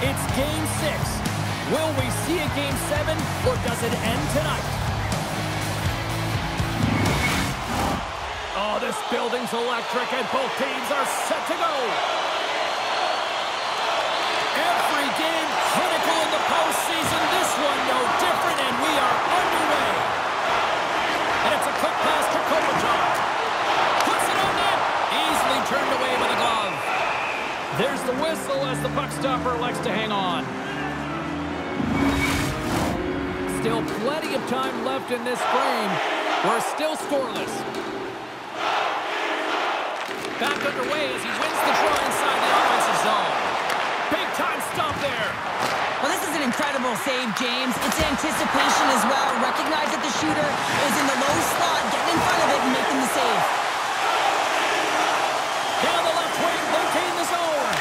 It's game six. Will we see a game seven, or does it end tonight? Oh, this building's electric, and both teams are set to go. Every game critical in the postseason. This one no different, and we are underway. And it's a quick pass to Kopitar. Puts it on net. Easily turned away with a glove. There's the whistle as the puck stopper likes to hang on. Still plenty of time left in this frame. We're still scoreless. Back underway as he wins the draw inside the offensive zone. Big time stop there. Well, this is an incredible save, James. It's anticipation as well. Recognize that the shooter is in the low slot, getting in front of it and making the save. Down the left wing, maintain the zone.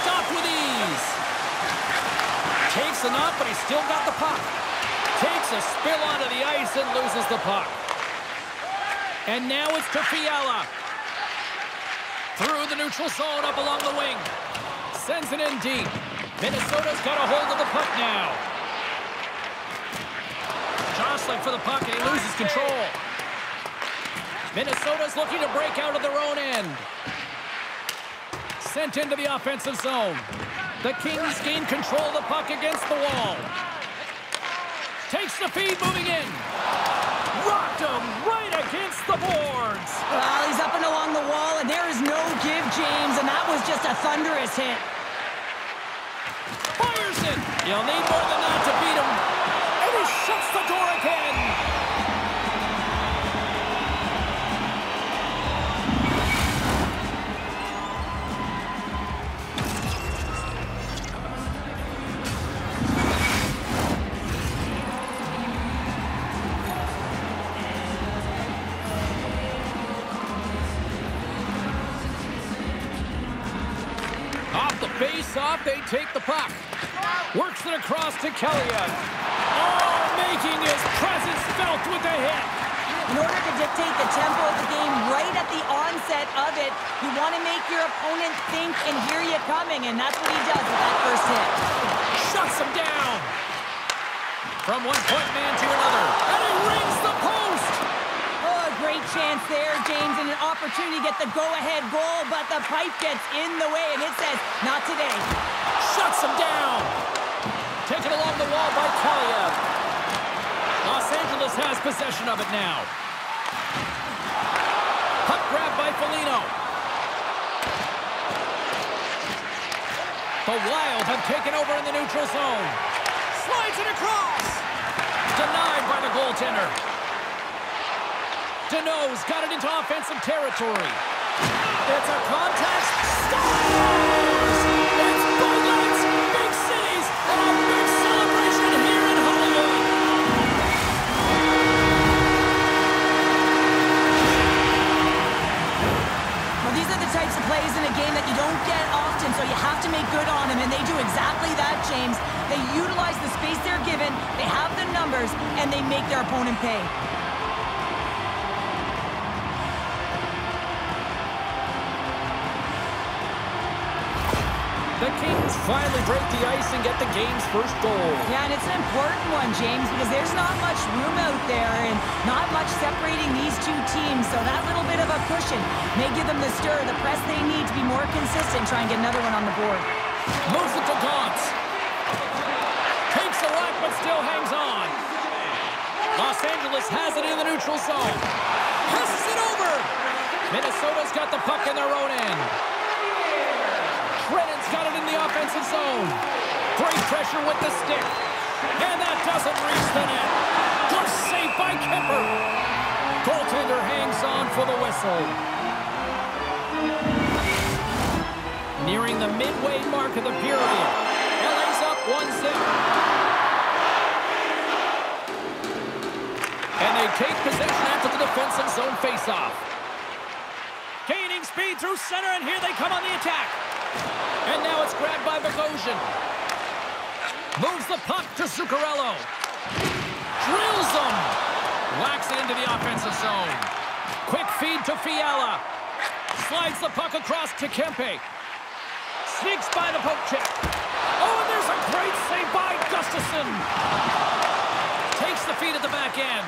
Stop with ease. A but he's still got the puck. Takes a spill onto the ice and loses the puck. And now it's to Fiala. Through the neutral zone, up along the wing. Sends it in deep. Minnesota's got a hold of the puck now. Jostling for the puck, and he loses control. Minnesota's looking to break out of their own end. Sent into the offensive zone. The Kings gain control of the puck against the wall. Takes the feed, moving in. Rocked him right against the boards. Well, he's up and along the wall, and there is no give, James, and that was just a thunderous hit. Fires it. You'll need more than that to beat him. And he shuts the door again. Face-off, they take the puck. Works it across to Kellyanne. Oh, making his presence felt with the hit. In order to dictate the tempo of the game right at the onset of it, you want to make your opponent think and hear you coming, and that's what he does with that first hit. Shuts him down. From one point man to another. And he James, and an opportunity to get the go-ahead goal, but the pipe gets in the way, and it says, not today. Shuts him down. Taken along the wall by Kaliyev. Los Angeles has possession of it now. Puck grab by Felino. The Wild have taken over in the neutral zone. Slides it across. Denied by the goaltender. Danault's got it into offensive territory. It's a contest. Scores! It's Bullets! Big cities! And a big celebration here in Hollywood! Well, these are the types of plays in a game that you don't get often, so you have to make good on them, and they do exactly that, James. They utilize the space they're given, they have the numbers, and they make their opponent pay. The Kings finally break the ice and get the game's first goal. Yeah, and it's an important one, James, because there's not much room out there and not much separating these two teams, so that little bit of a cushion may give them the stir, the press they need to be more consistent, try and get another one on the board. Moves it to Gauntz. Takes the whack, but still hangs on. Los Angeles has it in the neutral zone. Passes it over. Minnesota's got the puck in their own end. Brennan's got it in the offensive zone. Great pressure with the stick. And that doesn't reach the net. Good save by Kuemper. Goaltender hangs on for the whistle. Nearing the midway mark of the period. LA's up 1-0. And they take possession after the defensive zone faceoff. Gaining speed through center, and here they come on the attack. And now it's grabbed by Bogosian. Moves the puck to Zuccarello. Drills them. Whacks it into the offensive zone. Quick feed to Fiala. Slides the puck across to Kempe. Sneaks by the poke check. Oh, Gustavsson. Takes the feed at the back end.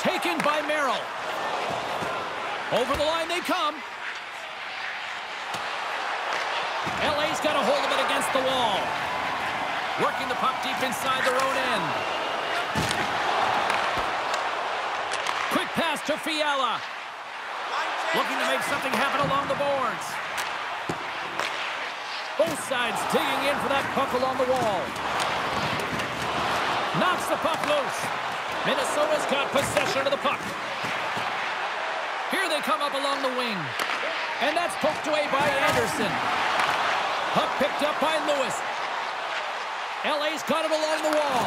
Taken by Merrill. Over the line they come. LA's got a hold of it against the wall. Working the puck deep inside their own end. Quick pass to Fiala. Looking to make something happen along the boards. Both sides digging in for that puck along the wall. Knocks the puck loose. Minnesota's got possession of the puck. Here they come up along the wing. And that's poked away by Anderson. Puck picked up by Lewis. LA's got it along the wall.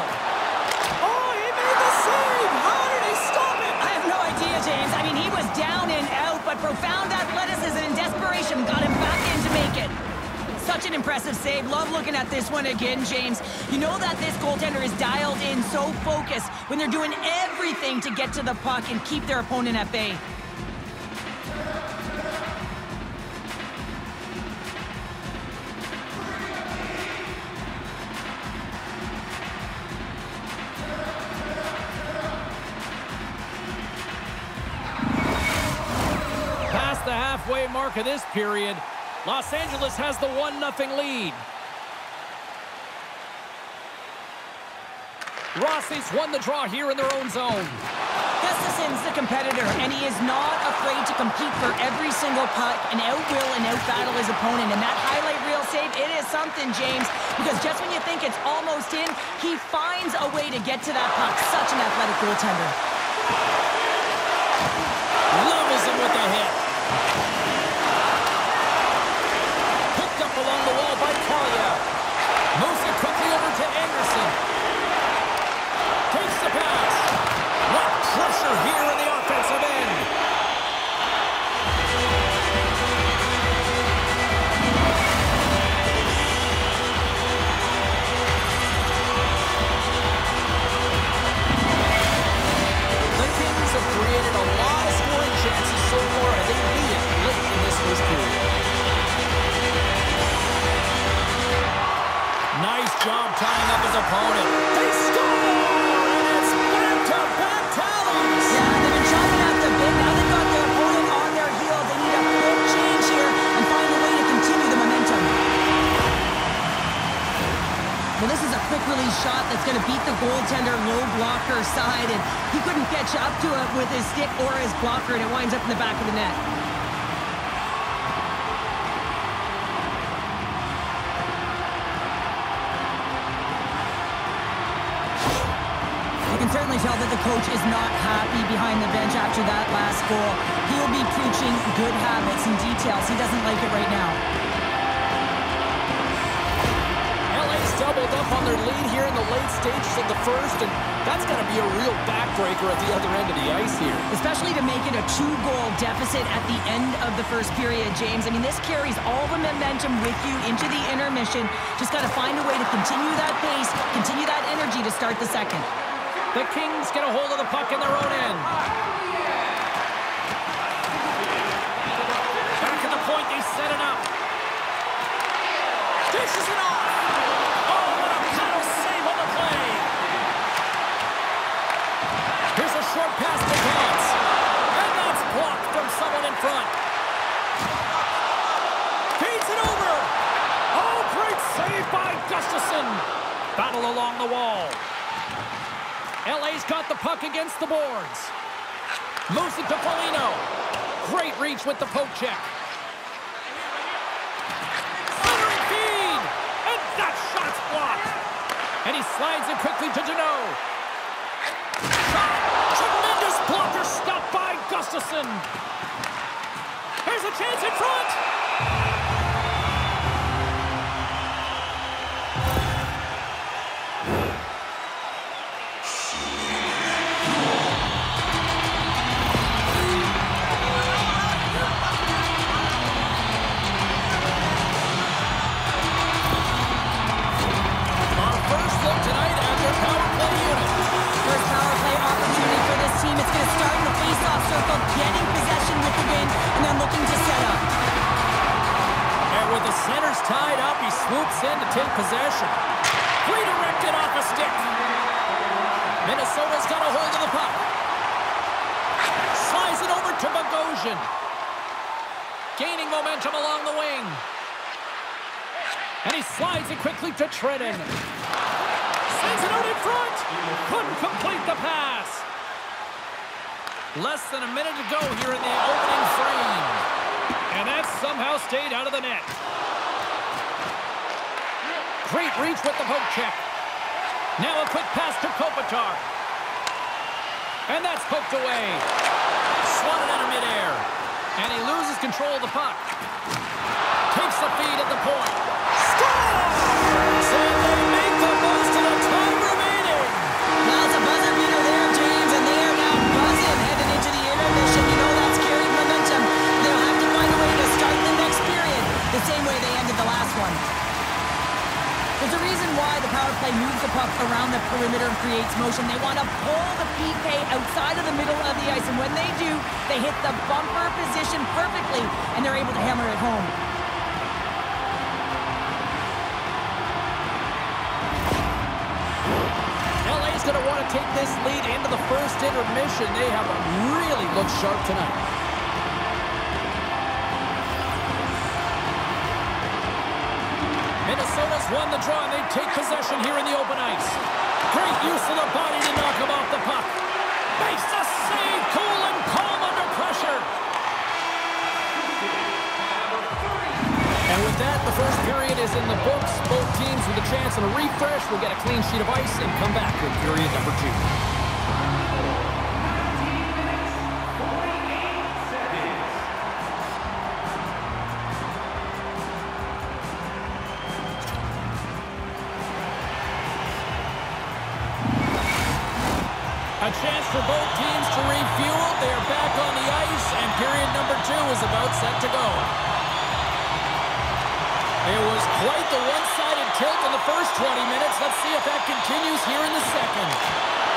Oh, he made the save! How did he stop it? I have no idea, James. I mean, he was down and out, but profound athleticism and desperation got him back in to make it. Such an impressive save. Love looking at this one again, James. You know that this goaltender is dialed in, so focused when they're doing everything to get to the puck and keep their opponent at bay. Period, Los Angeles has the 1-0 lead. Rossi's won the draw here in their own zone. Gustavsson's the competitor, and he is not afraid to compete for every single puck and outwill and outbattle his opponent. And that highlight reel save, it is something, James, because just when you think it's almost in, he finds a way to get to that puck. Such an athletic goaltender. Levels him with the hit. Picked up along the wall by Talia. Moves it quickly over to Anderson. Takes the pass. What pressure here in the offensive end. His opponent. They score! And it's back-to-back tallies! Yeah, they've been chopping at the bit. Now they've got their opponent on their heels. They need a quick change here and find a way to continue the momentum. Well, this is a quick release shot that's going to beat the goaltender low blocker side, and he couldn't catch up to it with his stick or his blocker, and it winds up in the back of the net. Tell that the coach is not happy behind the bench after that last goal. He'll be preaching good habits and details. He doesn't like it right now. LA's doubled up on their lead here in the late stages of the first, and that's got to be a real backbreaker at the other end of the ice here. Especially to make it a two-goal deficit at the end of the first period, James. I mean, this carries all the momentum with you into the intermission. Just got to find a way to continue that pace, continue that energy to start the second. The Kings get a hold of the puck in their own end. Back at the point, they set it up. Dishes it off. Oh, what a save on the play. Here's a short pass to. And that's blocked from someone in front. Feeds it over. Oh, great save by Gustavsson. Battle along the wall. LA's got the puck against the boards. Moves it to Polino. Great reach with the poke check. Centering feed! And that shot's blocked. And he slides it quickly to Danault. Tremendous blocker stopped by Gustavsson. Here's a chance in front. The win, and then looking to set up. And with the centers tied up, he swoops in to take possession. Redirected off a stick. Minnesota's got a hold of the puck. Slides it over to Bogosian. Gaining momentum along the wing. And he slides it quickly to Trenin. Sends it out in front. Couldn't complete the pass. Less than a minute to go here in the opening frame. And that somehow stayed out of the net. Great reach with the poke check. Now a quick pass to Kopitar. And that's poked away. Swatted out of midair. And he loses control of the puck. Takes the feed at the point. There's a reason why the power play moves the puck around the perimeter and creates motion. They want to pull the PK outside of the middle of the ice, and when they do, they hit the bumper position perfectly, and they're able to hammer it home. LA's going to want to take this lead into the first intermission. They have really looked sharp tonight. The draw, and they take possession here in the open ice. Great use of the body to knock him off the puck. Makes a save, cool and calm under pressure. And with that, the first period is in the books. Both teams with a chance and a refresh will get a clean sheet of ice and come back with period number two. First 20 minutes. Let's see if that continues here in the second.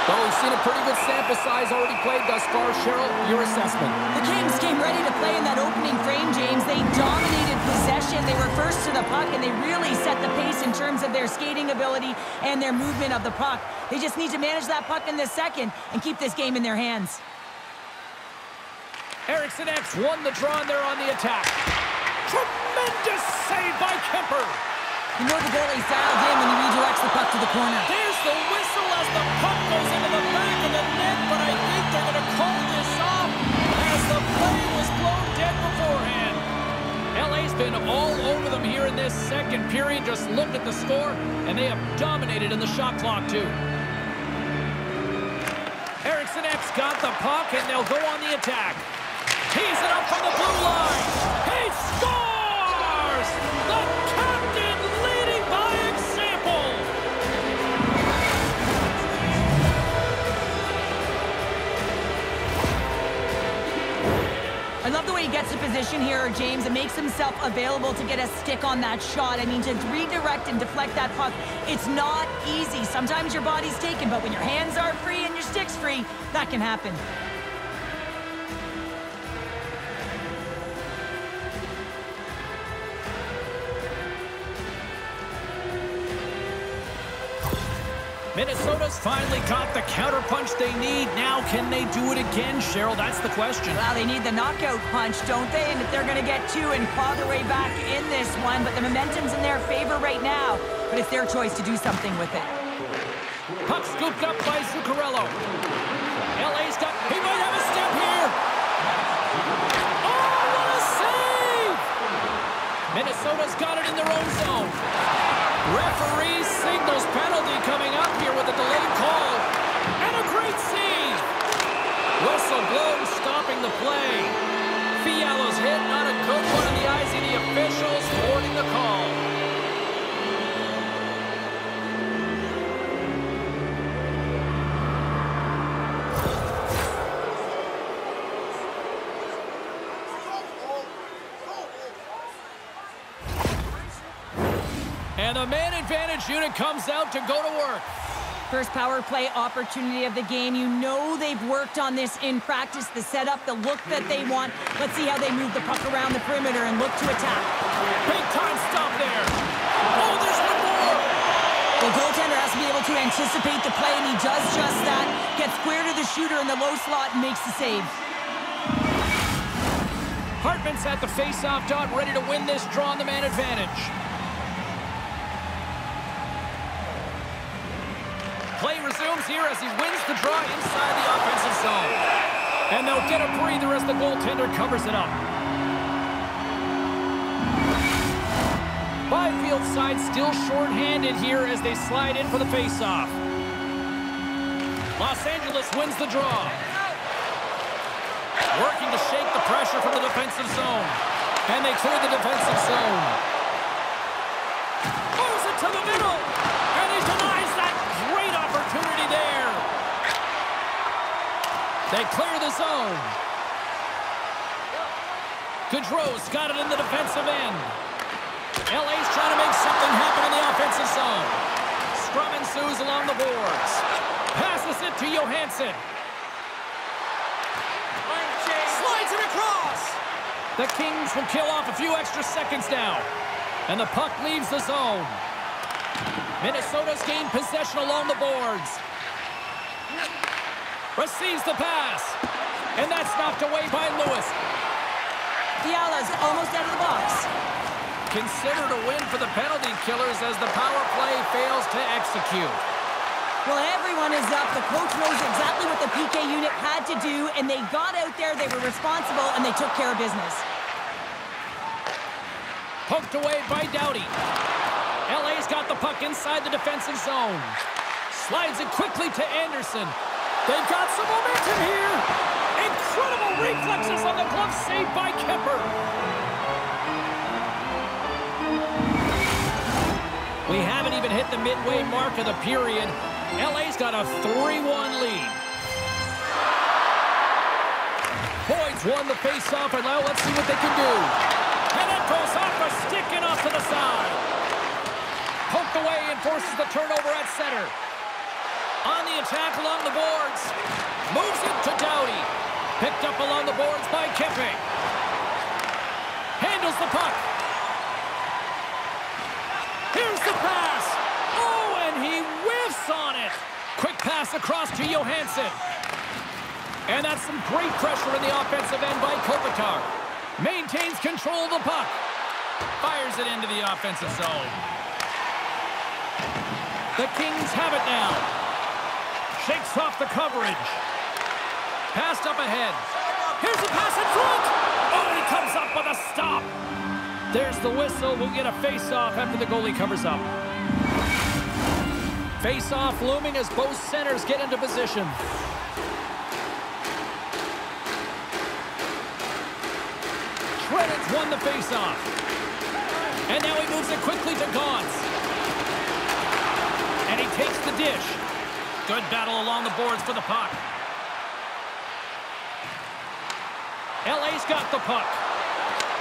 Well, we've seen a pretty good sample size already played thus far. Cheryl, your assessment. The Kings came ready to play in that opening frame, James. They dominated possession. They were first to the puck, and they really set the pace in terms of their skating ability and their movement of the puck. They just need to manage that puck in the second and keep this game in their hands. Eriksson Ek won the draw, and they're on the attack. Tremendous save by Kuemper. You know the goalie's dialed in when he redirects the puck to the corner. There's the whistle as the puck goes into the back of the net, but I think they're going to call this off as the play was blown dead beforehand. LA's been all over them here in this second period. Just look at the score, and they have dominated in the shot clock, too. Eriksson Ek got the puck, and they'll go on the attack. Tees it up from the blue line. He scores! The gets the position here, James, and makes himself available to get a stick on that shot. I mean, to redirect and deflect that puck, it's not easy. Sometimes your body's taken, but when your hands are free and your stick's free, that can happen. Minnesota's finally got the counterpunch they need. Now, can they do it again, Cheryl? That's the question. Well, they need the knockout punch, don't they? And if they're going to get two and claw their way back in this one, but the momentum's in their favor right now. But it's their choice to do something with it. Puck scooped up by Zuccarello. LA's got... He might have a step here. Oh, what a save! Minnesota's got it in their own zone. Referee signals penalty coming up here with a delayed call. And a great save! Whistle blown, stopping the play. Fiala's hit, not a good one in the eyes of the officials, thwarting the call. And the man advantage unit comes out to go to work. First power play opportunity of the game. You know they've worked on this in practice, the setup, the look that they want. Let's see how they move the puck around the perimeter and look to attack. Big time stop there. Oh, there's one more. The goaltender has to be able to anticipate the play, and he does just that. Gets square to the shooter in the low slot and makes the save. Hartman's at the face-off dot, ready to win this draw on the man advantage. Play resumes here as he wins the draw inside the offensive zone. And they'll get a breather as the goaltender covers it up. Byfield side still short-handed here as they slide in for the face-off. Los Angeles wins the draw. Working to shake the pressure from the defensive zone. And they clear the defensive zone. Moves it to the middle. And he denies that great opportunity there. They clear the zone. Gaudreau's got it in the defensive end. LA's trying to make something happen in the offensive zone. Scrum ensues along the boards. Passes it to Johansson. Slides it across. The Kings will kill off a few extra seconds now. And the puck leaves the zone. Minnesota's gained possession along the boards. Receives the pass. And that's knocked away by Lewis. Fiala's almost out of the box. Considered a win for the penalty killers as the power play fails to execute. Well, everyone is up. The coach knows exactly what the PK unit had to do, and they got out there, they were responsible, and they took care of business. Poked away by Doughty. LA's got the puck inside the defensive zone. Slides it quickly to Anderson. They've got some momentum here. Incredible reflexes on the glove save by Kuemper. We haven't even hit the midway mark of the period. LA's got a 3-1 lead. Boyd's won the face-off, and now let's see what they can do. And it goes off a stick and off to the side. Poked away and forces the turnover at center. On the attack along the boards. Moves it to Doughty. Picked up along the boards by Kempe. Handles the puck. Here's the pass. Oh, and he whiffs on it. Quick pass across to Johansson. And that's some great pressure in the offensive end by Kopitar. Maintains control of the puck. Fires it into the offensive zone. The Kings have it now. Shakes off the coverage. Passed up ahead. Here's the pass in front. Oh, he comes up with a stop. There's the whistle. We'll get a face-off after the goalie covers up. Face-off looming as both centers get into position. Shredded's won the face-off. And now he moves it quickly to Gaunce. And he takes the dish. Good battle along the boards for the puck. LA's got the puck.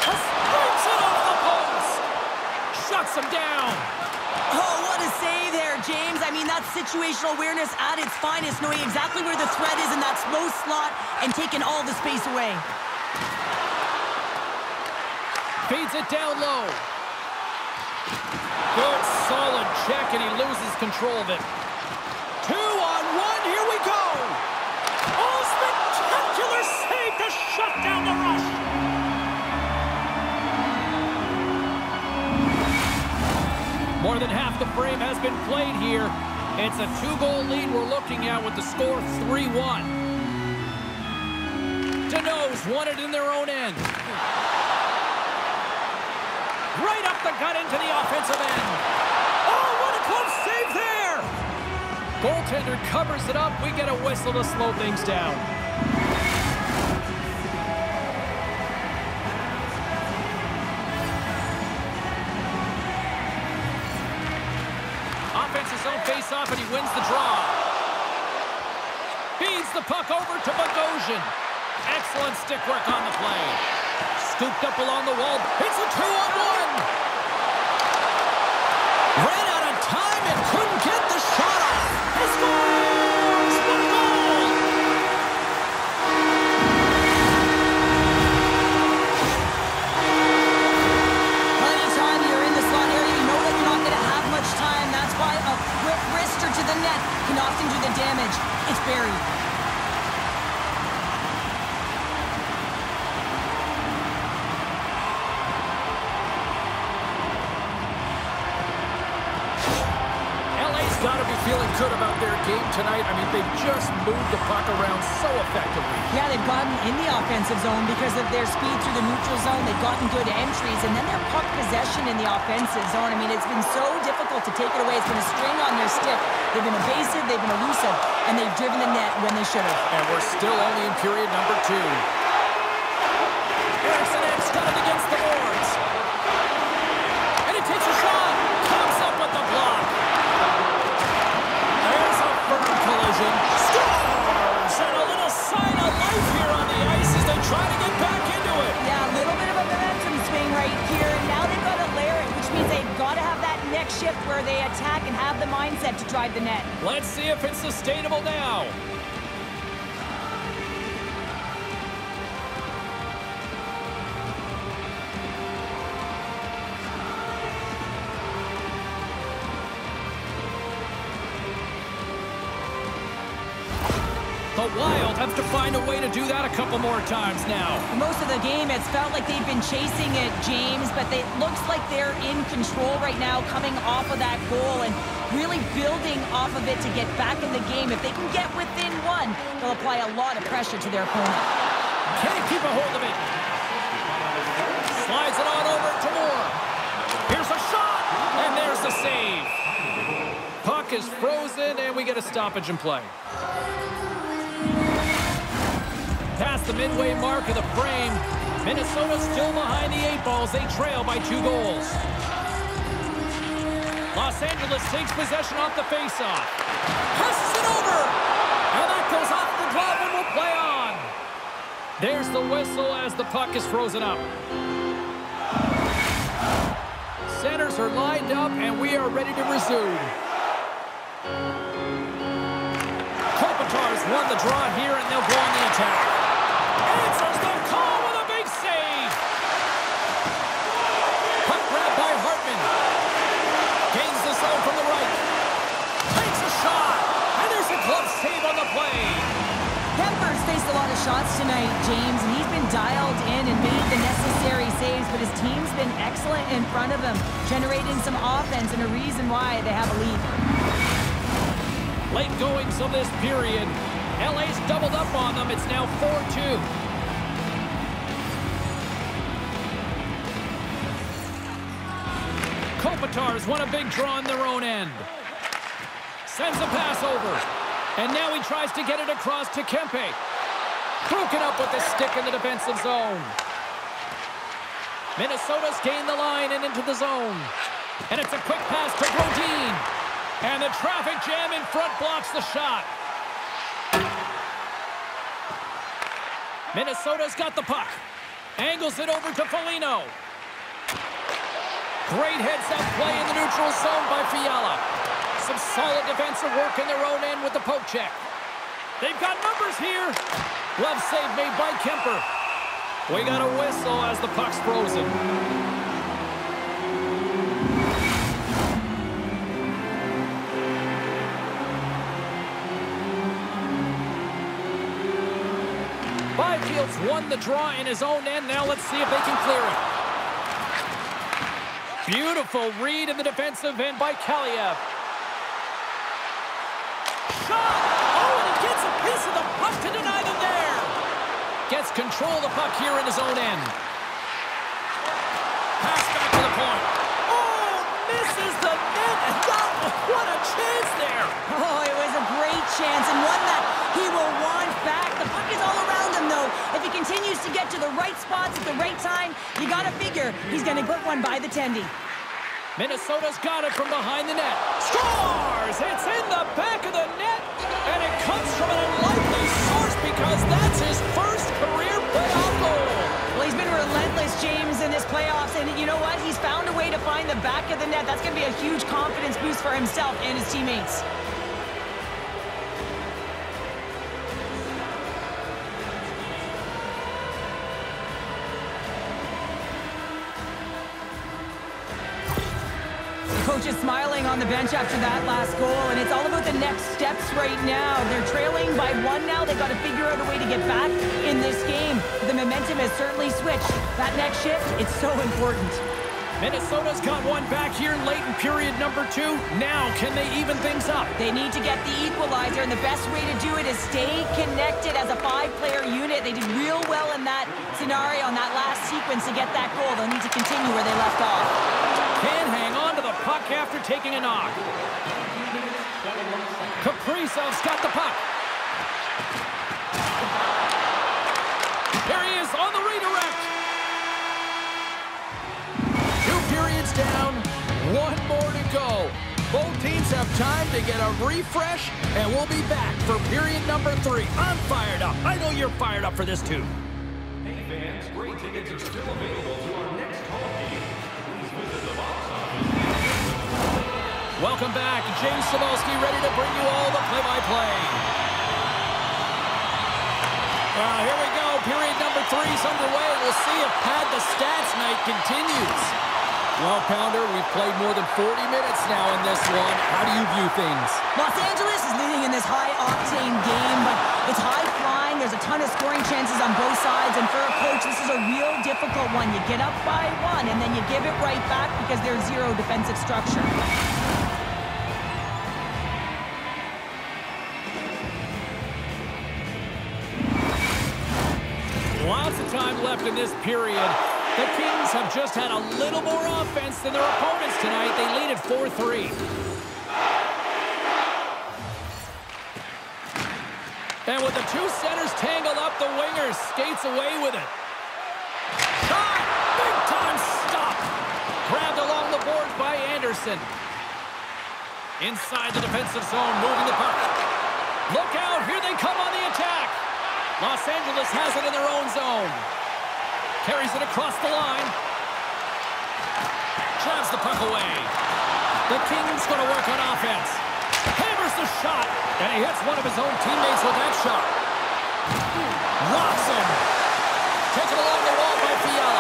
Scrapes it off the post. Shuts him down. Oh, what a save there, James. I mean, that's situational awareness at its finest, knowing exactly where the threat is in that slow slot and taking all the space away. Feeds it down low. Good, solid check, and he loses control of it. More than half the frame has been played here. It's a two-goal lead we're looking at with the score 3-1. Danault's won it in their own end. Right up the gut into the offensive end. Oh, what a close save there! Goaltender covers it up. We get a whistle to slow things down. Offensive own face-off, and he wins the draw. Feeds the puck over to Bogosian. Excellent stick work on the play. Scooped up along the wall. It's a two-on-one. The neutral zone. They've gotten good entries, and then their puck possession in the offensive zone. I mean, it's been so difficult to take it away. It's been a string on their stick. They've been evasive, they've been elusive, and they've driven the net when they should have. And we're still only in period number two. Mindset to drive the net. Let's see if it's sustainable now. Have to find a way to do that a couple more times now. Most of the game, it's felt like they've been chasing it, James, but it looks like they're in control right now, coming off of that goal and really building off of it to get back in the game. If they can get within one, they'll apply a lot of pressure to their opponent. Can't keep a hold of it. Slides it on over to Moore. Here's a shot, and there's the save. Puck is frozen, and we get a stoppage in play. Past the midway mark of the frame, Minnesota still behind the eight balls. They trail by two goals. Los Angeles takes possession off the faceoff. Passes it over, and that goes off the glove and will play on. There's the whistle as the puck is frozen up. Centers are lined up, and we are ready to resume. Kopitar's won the draw here, and they'll go on the attack. Answers the call with a big save. Puck grab by Hartman. Gains the zone from the right. Takes a shot, and there's a glove save on the play. Kuemper's faced a lot of shots tonight, James, and he's been dialed in and made the necessary saves, but his team's been excellent in front of him, generating some offense and a reason why they have a lead. Late goings of this period. LA's doubled up on them. It's now 4-2. Kopitar's won a big draw on their own end. Sends a pass over. And now he tries to get it across to Kempe. Broken up with the stick in the defensive zone. Minnesota's gained the line and into the zone. And it's a quick pass to Brodin. And the traffic jam in front blocks the shot. Minnesota's got the puck. Angles it over to Foligno. Great heads-up play in the neutral zone by Fiala. Some solid defensive work in their own end with the poke check. They've got numbers here. Glove save made by Kuemper. We got a whistle as the puck's frozen. Byfield's won the draw in his own end. Now let's see if they can clear it. Beautiful read in the defensive end by Kaliyev. Shot! Oh, and he gets a piece of the puck to deny them there. Gets control of the puck here in his own end. Pass back to the point. Oh, misses the net. And that, what a chance there. Oh, it was a great chance and one that he will want back. The puck is all around him, though. If he continues to get to the right spots at the right time, you got to figure he's going to put one by the tendy. Minnesota's got it from behind the net. Scores! It's in the back of the net, and it comes from an unlikely source because that's his first career playoff goal. Well, he's been relentless, James, in this playoffs, and you know what? He's found a way to find the back of the net. That's going to be a huge confidence boost for himself and his teammates. On the bench. after that last goal, and it's all about the next steps right now. They're trailing by one now. They've got to figure out a way to get back in this game. The momentum has certainly switched. That next shift, it's so important. Minnesota's got one back here in late in period number two. Now, can they even things up? They need to get the equalizer, and the best way to do it is stay connected as a five-player unit. They did real well in that scenario, in that last sequence to get that goal. They'll need to continue where they left off. Puck after taking a knock. Kaprizov's got the puck. Here he is on the redirect. Two periods down, one more to go. Both teams have time to get a refresh, and we'll be back for period number three. I'm fired up. I know you're fired up for this, too. Hey fans, great tickets are still available to our next home game. Welcome back. James Cybulski ready to bring you all the play-by-play. Well, here we go. Period number three is underway. We'll see if Pad the Stats night continues. Well, Pounder, we've played more than 40 minutes now in this one. How do you view things? Los Angeles is leading in this high-octane game, but it's high-flying. There's a ton of scoring chances on both sides, and for a coach, this is a real difficult one. You get up by one, and then you give it right back because there's zero defensive structure. Lots of time left in this period. The Kings have just had a little more offense than their opponents tonight. They lead at 4-3. And with the two centers tangled up, the winger skates away with it. Shot! Big time stop! Grabbed along the boards by Anderson. Inside the defensive zone, moving the puck. Look out, here they come on. Los Angeles has it in their own zone. Carries it across the line. Drives the puck away. The Kings going to work on offense. Hammers the shot, and he hits one of his own teammates with that shot. Rocks him. Taken along the wall by Fiala.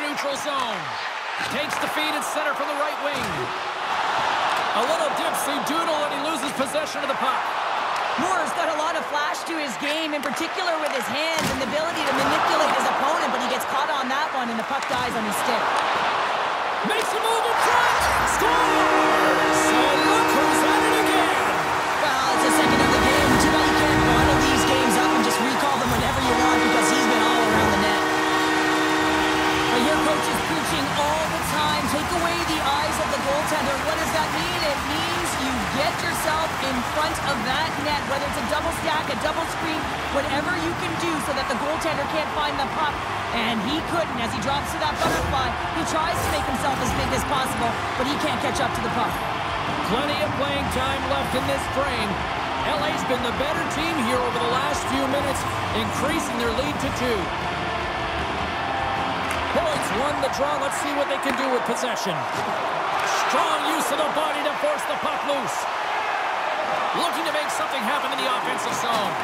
The wing up the neutral zone. Takes the feed and center from the right wing. A little dipsy doodle and he loses possession of the puck. Moore's got a lot of flash to his game, in particular with his hands and the ability to manipulate his opponent, but he gets caught on that one and the puck dies on his stick. Makes a move in front. Scores! And look who's at it again. Well, it's the second all the time. Take away the eyes of the goaltender. What does that mean? It means you get yourself in front of that net, whether it's a double stack, a double screen, whatever you can do so that the goaltender can't find the puck. And he couldn't. As he drops to that butterfly, he tries to make himself as big as possible, but he can't catch up to the puck. Plenty of playing time left in this frame. LA's been the better team here over the last few minutes, increasing their lead to two. Won the draw. Let's see what they can do with possession. Strong use of the body to force the puck loose. Looking to make something happen in the offensive zone.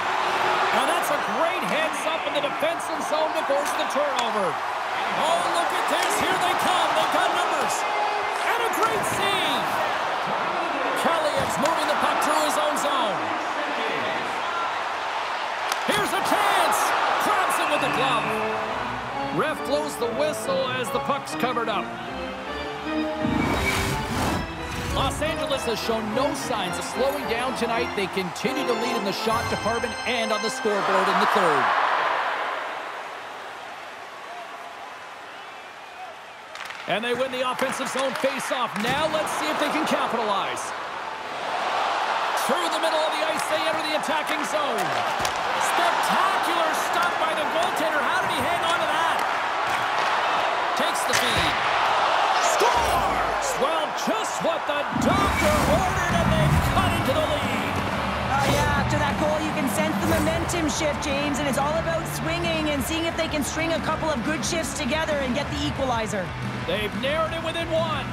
Now that's a great heads up in the defensive zone to force the turnover. Oh, look at this. Here they come. They've got numbers. And a great save. Kaliyev's moving the puck through his own zone. Here's a chance. Grabs it with the glove. Ref blows the whistle as the puck's covered up. Los Angeles has shown no signs of slowing down tonight. They continue to lead in the shot department and on the scoreboard in the third. And they win the offensive zone face-off. Now let's see if they can capitalize. Through the middle of the ice, they enter the attacking zone. Spectacular stop by the goaltender. How did he that? takes the feed. Scores! Well, just what the doctor ordered, and they've cut into the lead. Oh, yeah, after that goal, you can sense the momentum shift, James, and it's all about swinging and seeing if they can string a couple of good shifts together and get the equalizer. They've narrowed it within one.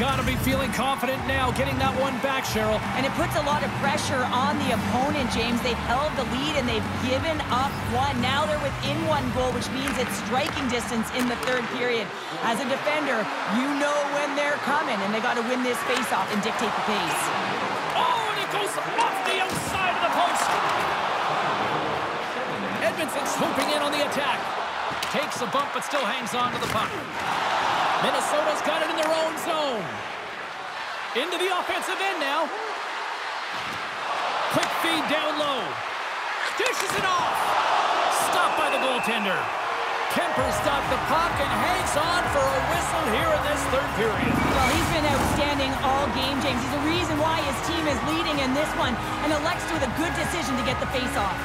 Got to be feeling confident now, getting that one back, Cheryl. And it puts a lot of pressure on the opponent, James. They've held the lead and they've given up one. Now they're within one goal, which means it's striking distance in the third period. As a defender, you know when they're coming, and they got to win this faceoff and dictate the pace. Oh, and it goes off the outside of the post. Edmundson swooping in on the attack. Takes a bump, but still hangs on to the puck. Minnesota's got it in their own zone. Into the offensive end now. Quick feed down low. Dishes it off. Stopped by the goaltender. Kuemper's got the puck and hangs on for a whistle here in this third period. Well, he's been outstanding all game, James. He's the reason why his team is leading in this one and elects with a good decision to get the face-off.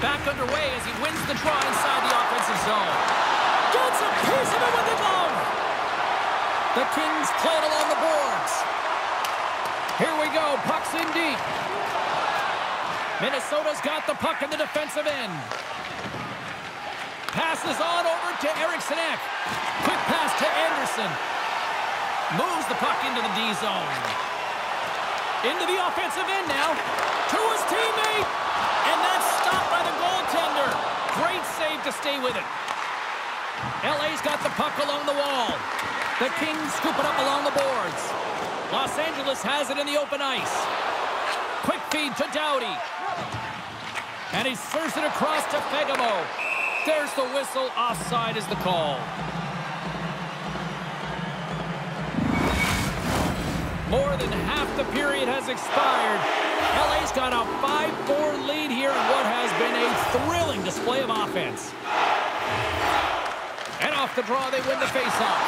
Back underway as he wins the draw inside the offensive zone. Gets a piece of it with the Kings play it along the boards. Here we go. Puck's in deep. Minnesota's got the puck in the defensive end. Passes on over to Eriksson Ek. Quick pass to Anderson. Moves the puck into the D zone. Into the offensive end now. To his teammate. And that's stopped by the goaltender. Great save to stay with it. LA's got the puck along the wall. The Kings scoop it up along the boards. Los Angeles has it in the open ice. Quick feed to Doughty. And he serves it across to Fagemo. There's the whistle. Offside is the call. More than half the period has expired. LA's got a 5-4 lead here in what has been a thrilling display of offense. Off the draw, they win the faceoff.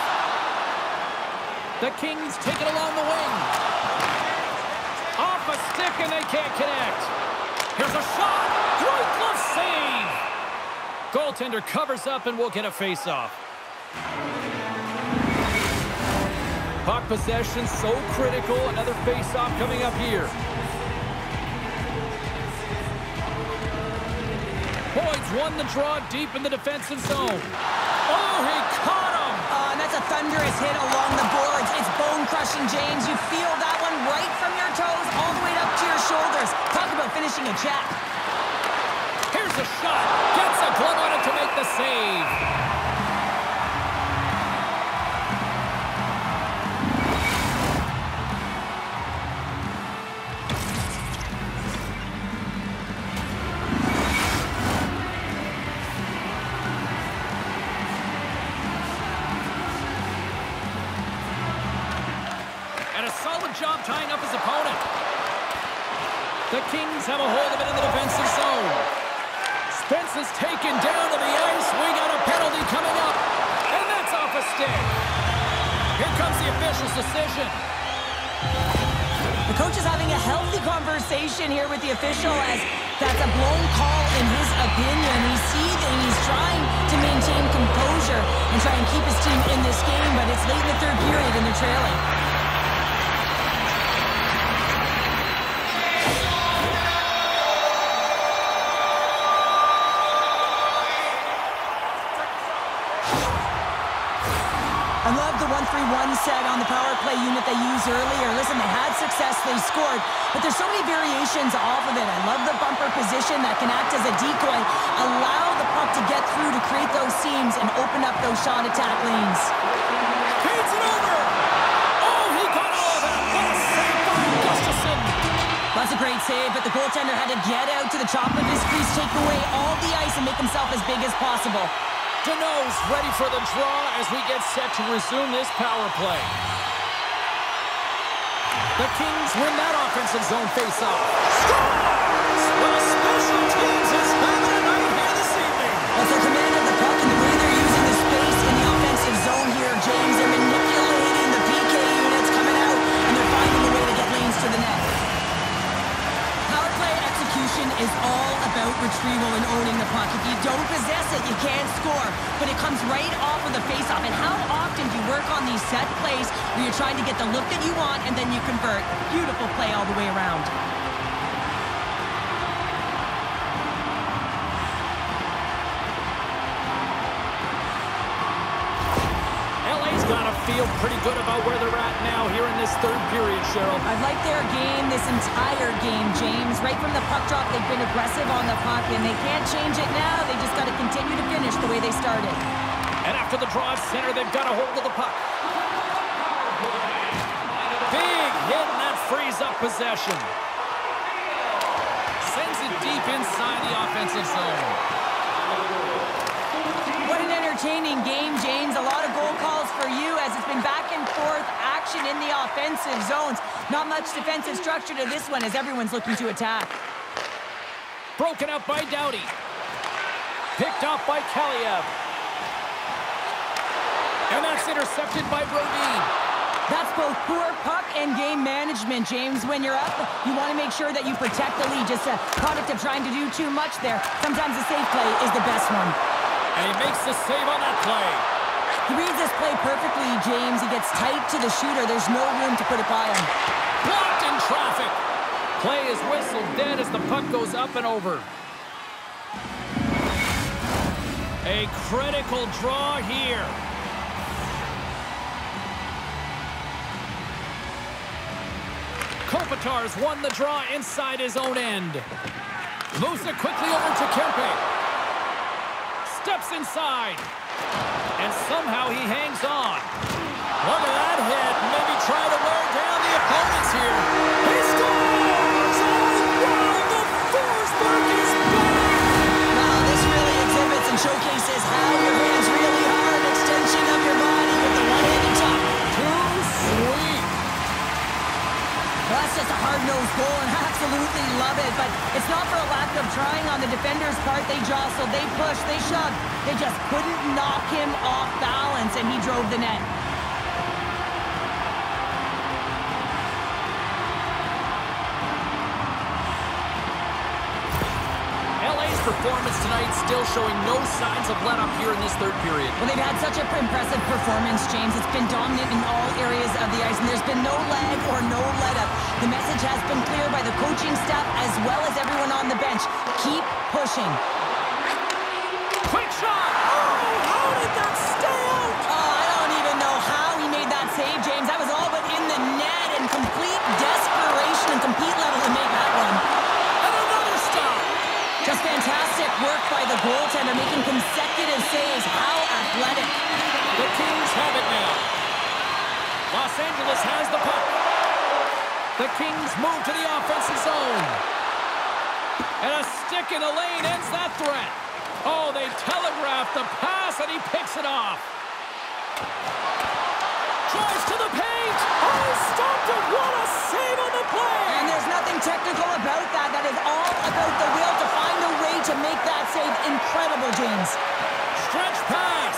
The Kings take it along the wing. Off a stick, and they can't connect. Here's a shot. Great save. Goaltender covers up, and we'll get a faceoff. Puck possession so critical. Another faceoff coming up here. Boyd's won the draw deep in the defensive zone. Oh, he caught him! Uh, and that's a thunderous hit along the boards. It's bone-crushing, James. You feel that one right from your toes all the way up to your shoulders. Talk about finishing a check. Here's a shot. Gets a glove on it to make the save. The coach is having a healthy conversation here with the official as that's a blown call in his opinion. He's seething. He's trying to maintain composure and try and keep his team in this game, but it's late in the third period and they're trailing. Set on the power play unit they used earlier. Listen, they had success, they scored, but there's so many variations off of it. I love the bumper position that can act as a decoy, allow the puck to get through to create those seams and open up those shot attack lanes. Feeds it over. Oh, he got all of it. What a save by Gustavsson. That's a great save, but the goaltender had to get out to the top of his crease, take away all the ice, and make himself as big as possible. Danault's ready for the draw as we get set to resume this power play. The Kings win that offensive zone faceoff. Scores! Well, special teams is having a night here this evening. As they command of the puck and the way they're using the space in the offensive zone here, James, they're manipulating the PK units coming out, and they're finding a way to get lanes to the net. Power play execution is all retrieval and owning the puck. If you don't possess it, you can't score. But it comes right off of the faceoff. And how often do you work on these set plays where you're trying to get the look that you want and then you convert? Beautiful play all the way around. Feel pretty good about where they're at now here in this third period, Cheryl. I've liked their game this entire game, James. Right from the puck drop, they've been aggressive on the puck, and they can't change it now. They just got to continue to finish the way they started. And after the draw center, they've got a hold of the puck. Big hit, and that frees up possession. Sends it deep inside the offensive zone. Entertaining game, James. A lot of goal calls for you as it's been back and forth action in the offensive zones. Not much defensive structure to this one as everyone's looking to attack. Broken up by Doughty. Picked off by Kaliyev. And that's intercepted by Brodin. That's both poor puck and game management, James. When you're up, you want to make sure that you protect the lead. Just a product of trying to do too much there. Sometimes a safe play is the best one. And he makes the save on that play. He reads this play perfectly, James. He gets tight to the shooter. There's no room to put it by him. Blocked in traffic. Play is whistled dead as the puck goes up and over. A critical draw here. Kopitar's won the draw inside his own end. Moves it quickly over to Kempe. Steps inside. And somehow he hangs on. Look at that hit. Maybe try to wear down the opponents here. He scores! Oh, wow! The Forsberg is back! Now, this really exhibits and showcases how your hands that's just a hard-nosed goal, and I absolutely love it. But it's not for a lack of trying on the defender's part. They jostled, they pushed, they shoved. They just couldn't knock him off balance, and he drove the net. LA's performance still showing no signs of let up here in this third period. Well, they've had such an impressive performance, James. It's been dominant in all areas of the ice, and there's been no lag or no let-up. The message has been clear by the coaching staff as well as everyone on the bench. Keep pushing. Quick shot! Oh, how did that stay out? Oh, I don't even know how he made that save, James. That was all but in the net and complete desperation and compete level to make that one. And another stop! Just fantastic work by the goaltender, making consecutive saves. How athletic. The Kings have it now. Los Angeles has the puck. The Kings move to the offensive zone. And a stick in the lane ends that threat. Oh, they telegraph the pass, and he picks it off. Drives to the paint. Oh, stopped it. What a save on the play. And there's nothing technical about that. That is all about the will to find a way to make that save incredible, James. Stretch pass.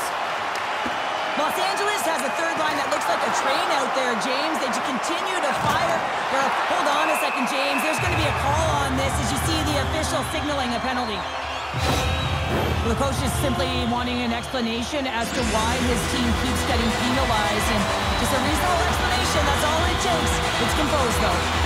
Los Angeles has a third line that looks like a train out there, James. They just continue to fire. Well, hold on a second, James. There's going to be a call on this as you see the official signaling a penalty. The coach is simply wanting an explanation as to why his team keeps getting penalized. And just a reasonable explanation, that's all it takes. It's composed, though.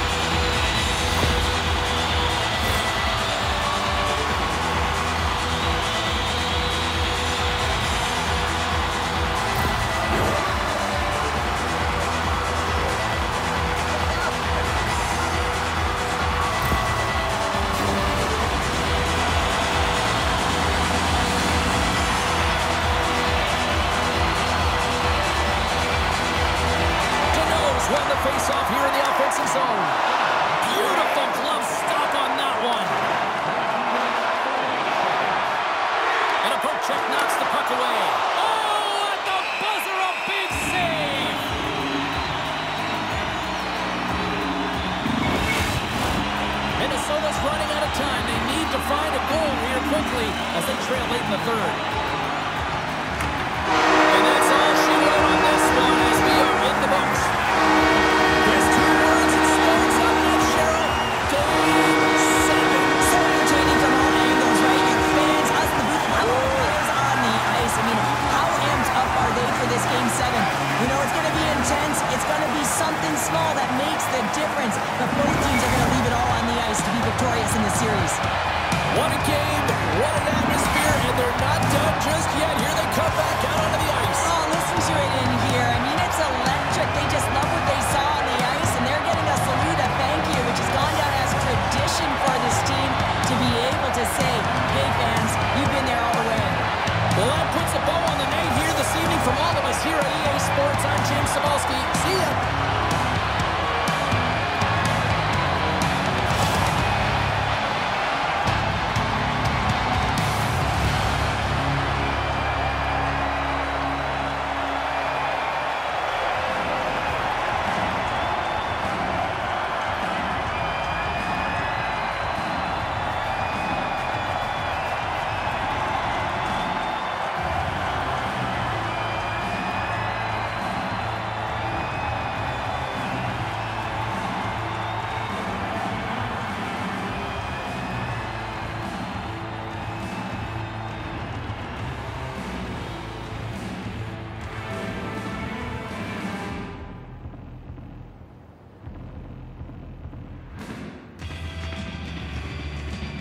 Victorious in the series. What a game, what an atmosphere, and they're not done just yet. Here they come back out onto the